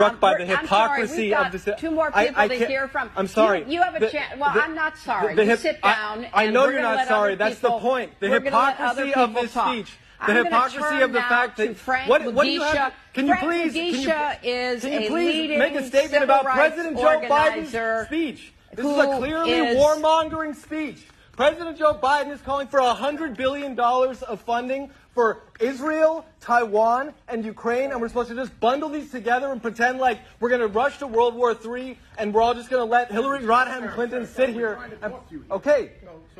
struck by Um, the I'm hypocrisy sorry, of this. Two more people I to hear from. I'm sorry. You, you have a chance. Well, the- I'm not sorry. the you hip- sit I- down. I, and know you're not sorry. That's the point. The we're gonna let hypocrisy of this talk. speech. I'm The hypocrisy turn of the fact that Frank what, what do you have? Can you please? Can you, is can you please make a statement about President Joe Biden's speech? This is a clearly warmongering speech. President Joe Biden is calling for $100 billion of funding for Israel, Taiwan, and Ukraine, and we're supposed to just bundle these together and pretend like we're going to rush to World War III and we're all just going to let Hillary Rodham Clinton sit here. And, okay.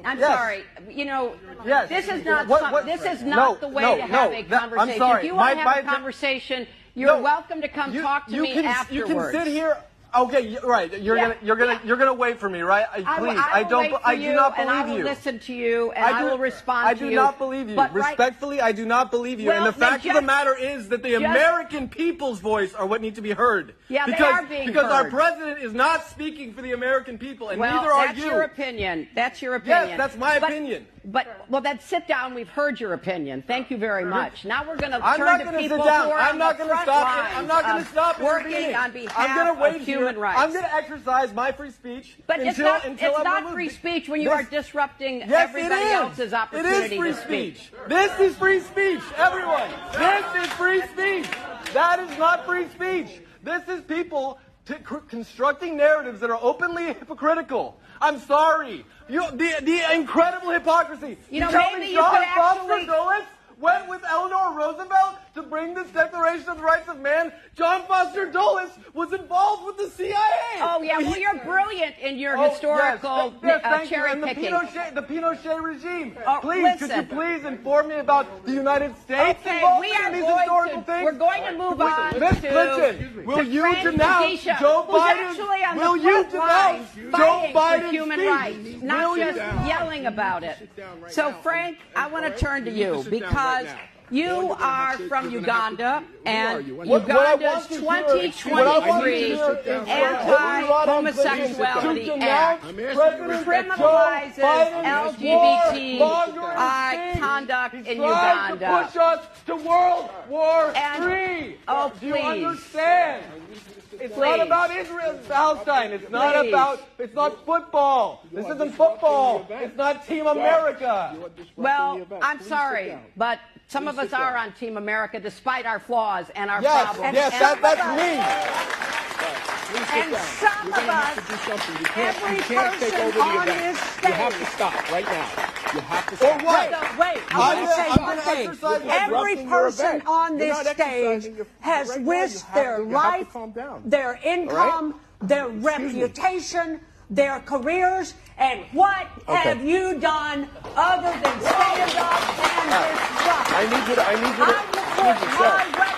I'm Yes. sorry. You know, Yes. this is not What- what- this is No, not the way no, to have no, a that- I'm conversation. sorry. If you want My- to have a conversation, you're No, welcome to come you- talk to you me can, afterwards. You can sit here. Okay, right. You're Yeah, gonna you're gonna yeah. you're gonna wait for me, right? I- I will- Please, I, don't. I do not believe I will you. listen to you, and I, I, do, will respond I do you. not believe you. But right- Respectfully, I do not believe you. Well, and the fact of the matter is that the just- American people's voice are what need to be heard. Yeah, they because, are being because our president is not speaking for the American people, and well, neither are you. that's you. your opinion. That's your opinion. Yes, that's my But- opinion. But well, then sit down. We've heard your opinion. Thank you very much. Now we're going to I'm turn not to going to people sit down. who are I'm not the going to front stop. I'm not going to stop working on behalf I'm to wait of human here. rights. I'm going to exercise my free speech But until it's not, until it's I'm not removed. free speech when you This- are disrupting Yes, everybody else's opportunity It is free to speak. speech. This is free speech, everyone. This is free speech. That is not free speech. This is people t- constructing narratives that are openly hypocritical. I'm sorry. You, the, the incredible hypocrisy. You know, tell maybe me you John actually- Dulles went with Eleanor Roosevelt to bring this Declaration of the Rights of Man. John Foster Dulles was involved with the CIA. Oh yeah, well you're brilliant in your Oh, historical yes, yes, uh, thank you. cherry And the picking. Pinochet, the Pinochet regime. Oh, please, could you please inform me about the United States Okay, involvement we are in these going historical to things? we're going to move on Miss Clinton, will you Frank denounce Mugisha, Joe Biden? will you front denounce lines Joe fighting Biden's human speech? rights, not Will just yelling about it. So Frank, I want to turn to you sit down right because. now. You are from you're gonna have to- Uganda, and you? What- what I Uganda's want to hear- what I want to 2023 hear. Anti-Homosexuality Act denounce I'm asking President criminalizes Joe Biden's LGBTI warmongering speech. He's in trying Uganda. to push us to World War And- III. oh, Do you understand? It's not about Israel and Palestine. It's not Please. about. It's not football. This isn't football. It's not Team America. Well, I'm sorry, but some of us are on Team America despite our flaws and our Yes, problems. yes, And that, that's me. And some of us, to do something. You can't, every take person over the on event. this You have to stop right now. You have to Or what? So, wait, I'm I want gonna- say one thing. Every person on this stage has right risked have their have life, their income, their reputation, their careers, and what have you done other than stand up and disrupt? I need you to. I need you to. I report Listen, my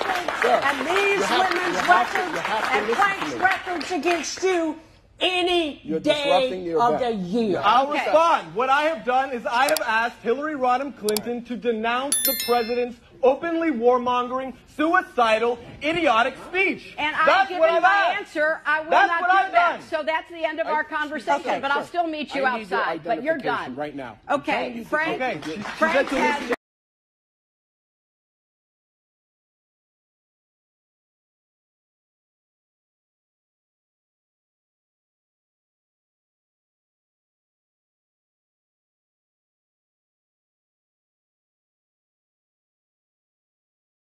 sir. and these you to- women's to- records to and Frank's records against you any You're disrupting day the of event. the year. I'll Okay. respond. What I have done is I have asked Hillary Rodham Clinton to denounce the president's openly warmongering, suicidal, idiotic speech. and I've That's given what I've my asked. answer. I will That's not what do I've that. done. So that's the end of our conversation. Okay, but I'll still meet you I need your outside. But you're done right now. Okay, Frank. Okay, she- she Frank said to has.